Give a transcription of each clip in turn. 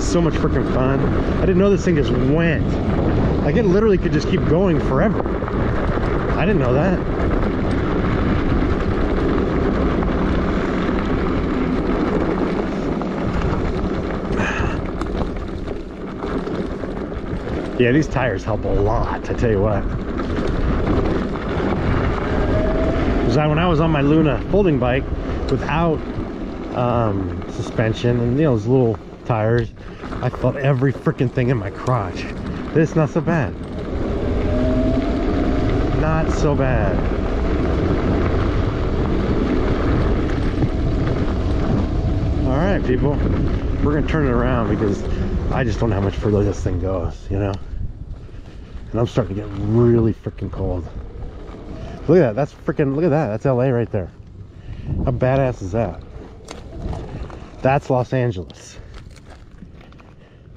So much freaking fun. I didn't know this thing just went. Like it literally could just keep going forever. I didn't know that. Yeah, these tires help a lot, I tell you what. Because when I was on my Luna folding bike without um, suspension and you know those little tires, I felt every freaking thing in my crotch. This not so bad. Not so bad. All right, people, we're gonna turn it around because I just don't know how much further this thing goes, you know. And I'm starting to get really freaking cold. Look at that. That's freaking. Look at that. That's LA right there. How badass is that? That's Los Angeles.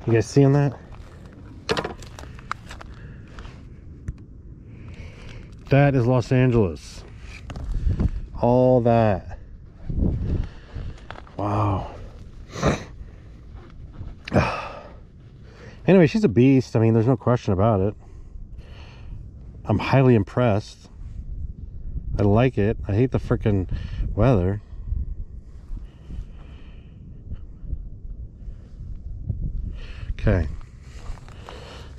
You guys seeing that? That is Los Angeles. All that. Wow. anyway, she's a beast. I mean, there's no question about it. I'm highly impressed. I like it. I hate the freaking weather. Okay.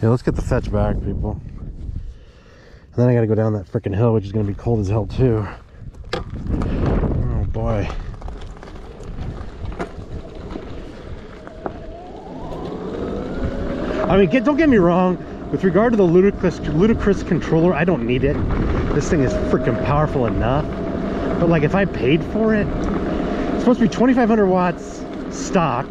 Yeah, let's get the fetch back, people. And then I gotta go down that freaking hill, which is gonna be cold as hell too. Oh boy. I mean, get, don't get me wrong. With regard to the ludicrous, ludicrous controller, I don't need it. This thing is freaking powerful enough. But like, if I paid for it, it's supposed to be 2,500 watts stock,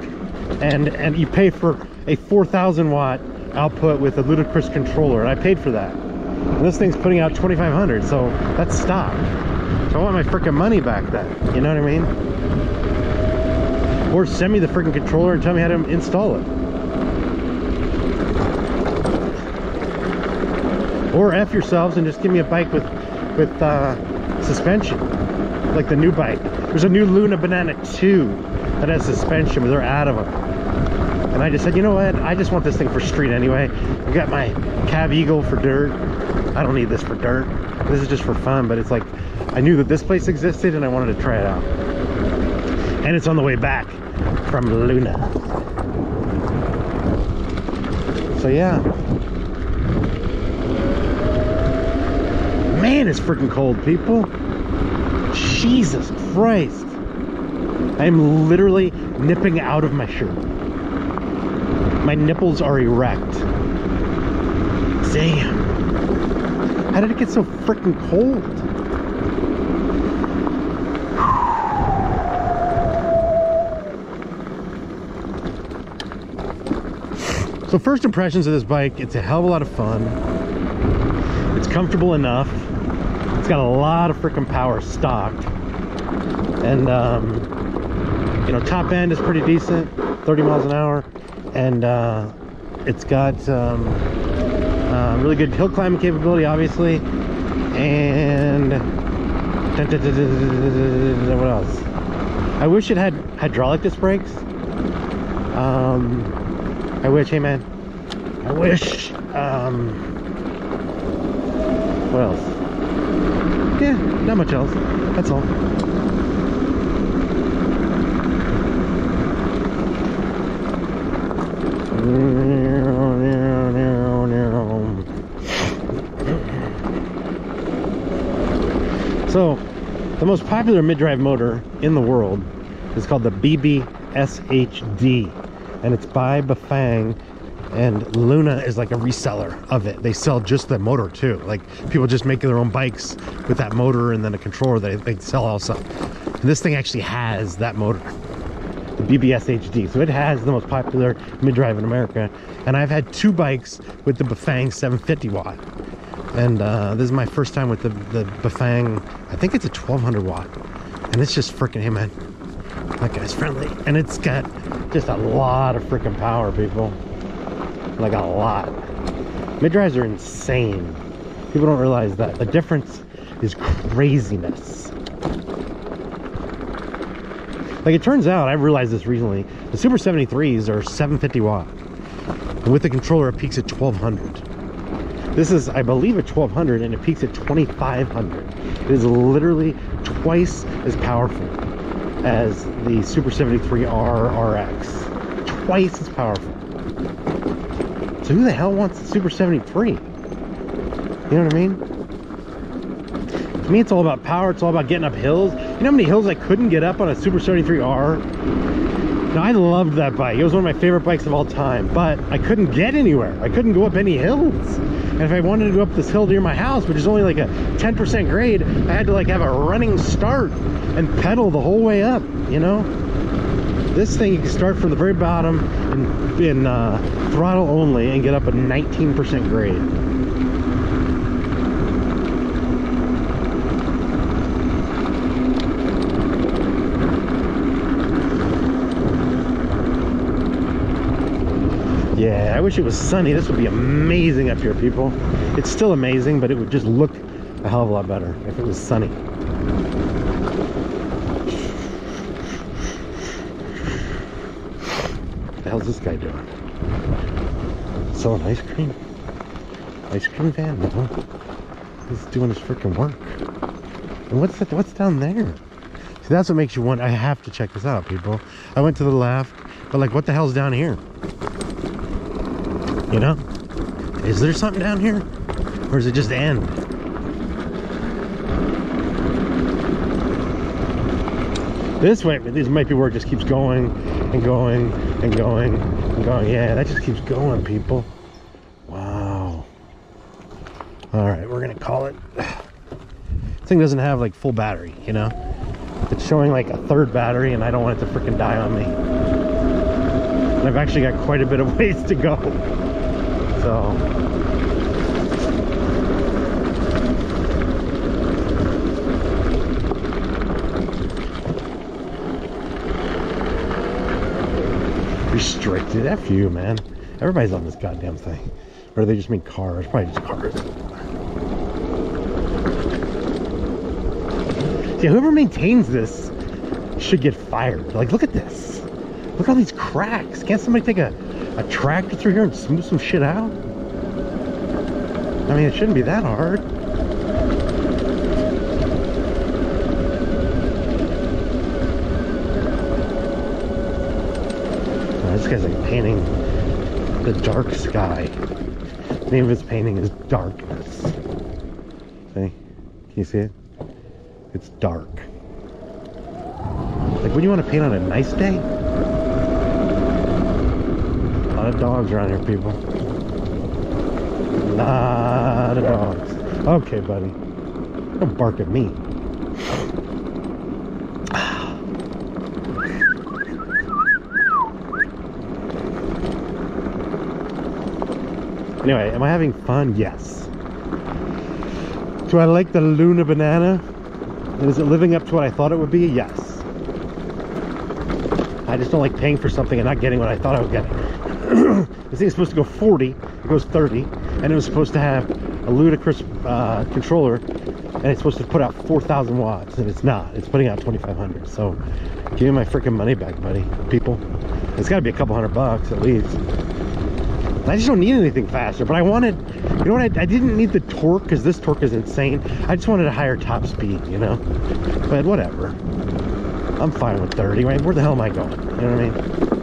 and and you pay for a 4,000 watt output with a ludicrous controller, and I paid for that. And this thing's putting out 2,500, so that's stock. So I want my freaking money back then. You know what I mean? Or send me the freaking controller and tell me how to install it. or f yourselves and just give me a bike with with uh, suspension like the new bike there's a new luna banana 2 that has suspension but they're out of them and i just said you know what? I just want this thing for street anyway. I've got my cab eagle for dirt. I don't need this for dirt. This is just for fun but it's like i knew that this place existed and i wanted to try it out. And it's on the way back from luna. So yeah. Man, it's freaking cold, people. Jesus Christ. I am literally nipping out of my shirt. My nipples are erect. Damn. How did it get so freaking cold? So first impressions of this bike, it's a hell of a lot of fun. It's comfortable enough. It's got a lot of freaking power stocked. And, um, you know, top end is pretty decent, 30 miles an hour. And uh, it's got um, uh, really good hill climbing capability, obviously. And what else? I wish it had hydraulic disc brakes. Um, I wish, hey man, I wish, um, what else? Yeah, not much else. That's all. So, the most popular mid-drive motor in the world is called the BBSHD, and it's by Bafang and Luna is like a reseller of it. They sell just the motor too. Like people just make their own bikes with that motor and then a controller that they sell also. And this thing actually has that motor, the BBSHD. So it has the most popular mid-drive in America. And I've had two bikes with the Bafang 750 watt. And uh, this is my first time with the, the Bafang, I think it's a 1200 watt. And it's just freaking, hey man, that guy's friendly. And it's got just a lot of freaking power, people like a lot. Mid-drives are insane. People don't realize that. The difference is craziness. Like it turns out, I realized this recently, the Super 73s are 750 watt. And with the controller, it peaks at 1200. This is, I believe, at 1200 and it peaks at 2500. It is literally twice as powerful as the Super 73R RX. Twice as powerful. So who the hell wants the Super 73? You know what I mean? To me, it's all about power. It's all about getting up hills. You know how many hills I couldn't get up on a Super 73R? I loved that bike. It was one of my favorite bikes of all time, but I couldn't get anywhere. I couldn't go up any hills. And if I wanted to go up this hill near my house, which is only like a 10% grade, I had to like have a running start and pedal the whole way up, you know? This thing, you can start from the very bottom in, in uh, throttle only and get up a 19% grade. Yeah, I wish it was sunny. This would be amazing up here, people. It's still amazing, but it would just look a hell of a lot better if it was sunny. What the hell's this guy doing? Selling ice cream? Ice cream van? No. He's doing his freaking work. And what's that? What's down there? See, that's what makes you want. I have to check this out, people. I went to the left, but like, what the hell's down here? You know? Is there something down here? Or is it just end? This way, this might be where it just keeps going and going and going and going. Yeah, that just keeps going, people. Wow. All right, we're gonna call it. This thing doesn't have like full battery, you know? It's showing like a third battery and I don't want it to freaking die on me. And I've actually got quite a bit of ways to go. So restricted. F you, man. Everybody's on this goddamn thing. Or they just mean cars? Probably just cars. Yeah, whoever maintains this should get fired. Like, look at this. Look at all these cracks. Can't somebody take a, a tractor through here and smooth some shit out? I mean, it shouldn't be that hard. Oh, this guy's like painting the dark sky. The name of his painting is Darkness. See? Can you see it? It's dark. Like, when you want to paint on a nice day? Lot of dogs around here, people. A lot of dogs. Okay, buddy. Don't bark at me. Anyway, am I having fun? Yes. Do I like the Luna banana? And is it living up to what I thought it would be? Yes. I just don't like paying for something and not getting what I thought I would get. this thing is supposed to go 40, it goes 30, and it was supposed to have a ludicrous uh, controller, and it's supposed to put out 4,000 watts, and it's not. It's putting out 2,500. So, give me my freaking money back, buddy. People, it's got to be a couple hundred bucks at least. I just don't need anything faster, but I wanted, you know what, I, I didn't need the torque because this torque is insane. I just wanted a higher top speed, you know? But whatever. I'm fine with 30, right? Where the hell am I going? You know what I mean?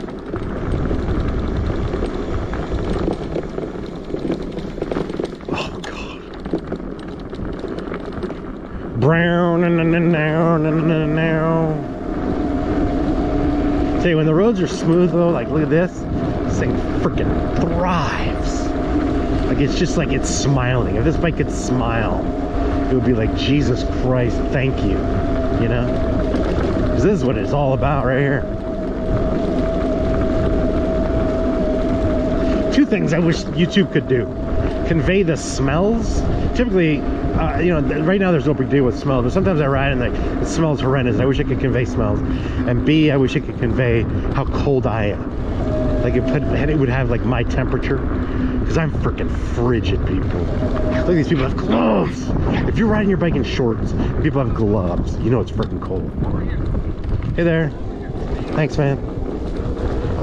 Brown and now, now. See, when the roads are smooth though, like look at this, this thing freaking thrives. Like it's just like it's smiling. If this bike could smile, it would be like Jesus Christ, thank you. You know? Because this is what it's all about right here. Two things I wish YouTube could do. Convey the smells. Typically, uh, you know, right now there's no big deal with smells, but sometimes I ride and like, it smells horrendous. I wish I could convey smells. And B, I wish I could convey how cold I am. Like it, put, it would have like my temperature. Because I'm freaking frigid, people. Look at these people have gloves. If you're riding your bike in shorts, people have gloves. You know it's freaking cold. Hey there. Thanks, man.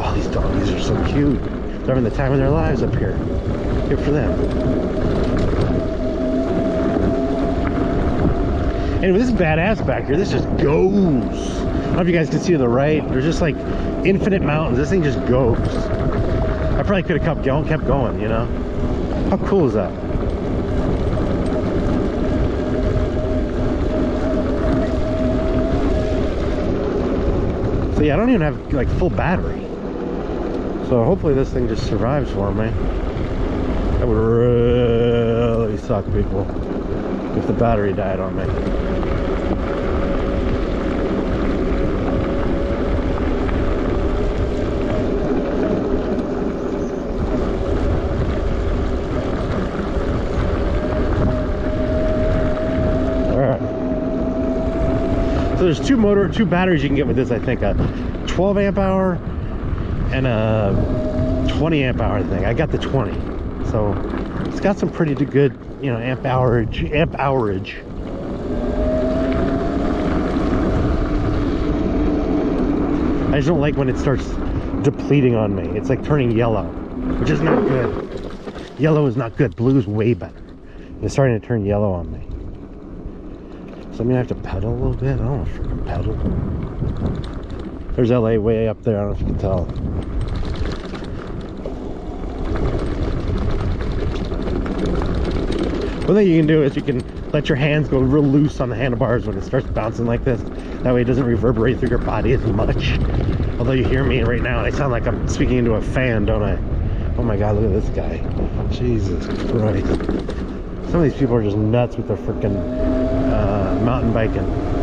Oh, these doggies are so cute. They're having the time of their lives up here. Good for them. Anyway, this is badass back here. This just goes. I don't know if you guys can see to the right. There's just like infinite mountains. This thing just goes. I probably could have kept going, kept going, you know? How cool is that? So yeah, I don't even have like full battery. So hopefully this thing just survives for me. That would really suck, people, if the battery died on me. Alright. So there's two motor, two batteries you can get with this, I think. A 12 amp hour and a 20 amp hour thing. I got the 20. So it's got some pretty good, you know, amp hourage, amp hourage. I just don't like when it starts depleting on me. It's like turning yellow, which is not good. Yellow is not good. Blue is way better. It's starting to turn yellow on me. So I'm gonna have to pedal a little bit. I don't want to freaking pedal. There's LA way up there. I don't know if you can tell. One thing you can do is you can let your hands go real loose on the handlebars when it starts bouncing like this. That way it doesn't reverberate through your body as much. Although you hear me right now I sound like I'm speaking into a fan, don't I? Oh my god, look at this guy. Jesus Christ. Some of these people are just nuts with their freaking uh, mountain biking.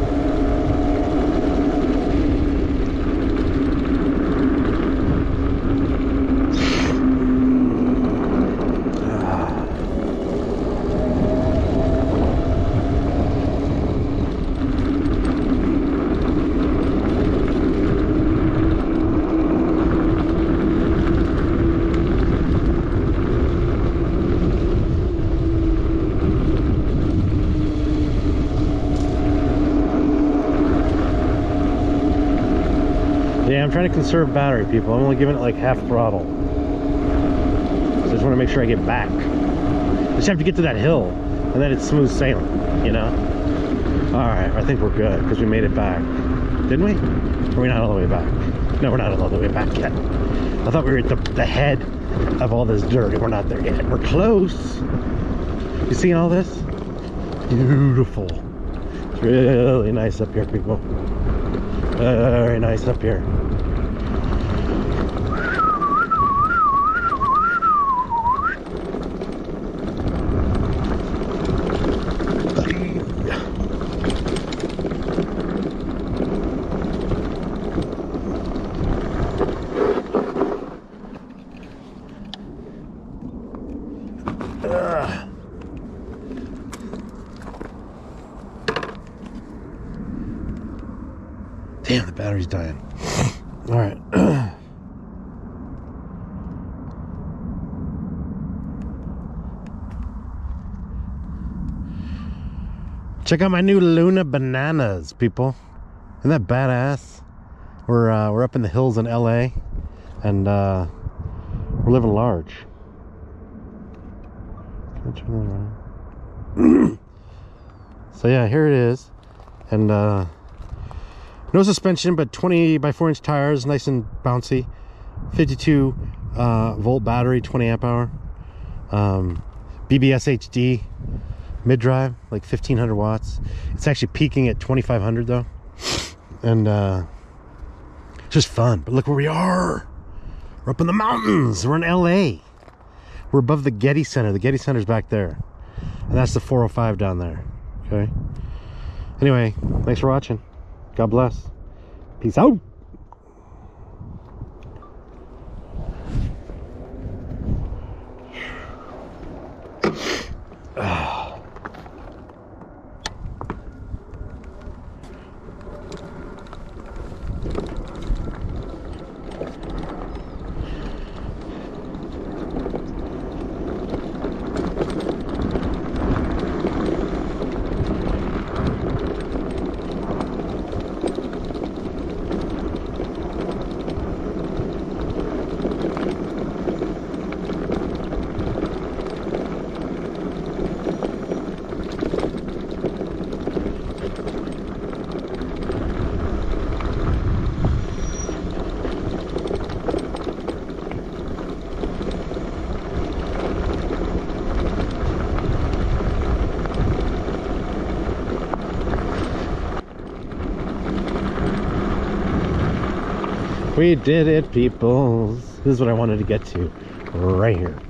I'm trying to conserve battery, people. I'm only giving it like half throttle. So I just want to make sure I get back. I Just have to get to that hill, and then it's smooth sailing, you know? Alright, I think we're good, because we made it back. Didn't we? Are we not all the way back? No, we're not all the way back yet. I thought we were at the, the head of all this dirt, and we're not there yet. We're close. You seeing all this? Beautiful. It's really nice up here, people. Very nice up here. Ugh. Damn, the battery's dying. All right. Check out my new Luna bananas, people. Isn't that badass? We're uh, we're up in the hills in LA, and uh, we're living large. So yeah, here it is, and uh, no suspension, but 20 by 4 inch tires, nice and bouncy. 52 uh, volt battery, 20 amp hour. Um, BBS HD mid drive, like 1500 watts. It's actually peaking at 2500 though, and uh, it's just fun. But look where we are. We're up in the mountains. We're in LA. We're above the Getty Center. The Getty Center's back there, and that's the 405 down there. Okay. Anyway, thanks for watching. God bless. Peace out. We did it, peoples. This is what I wanted to get to right here.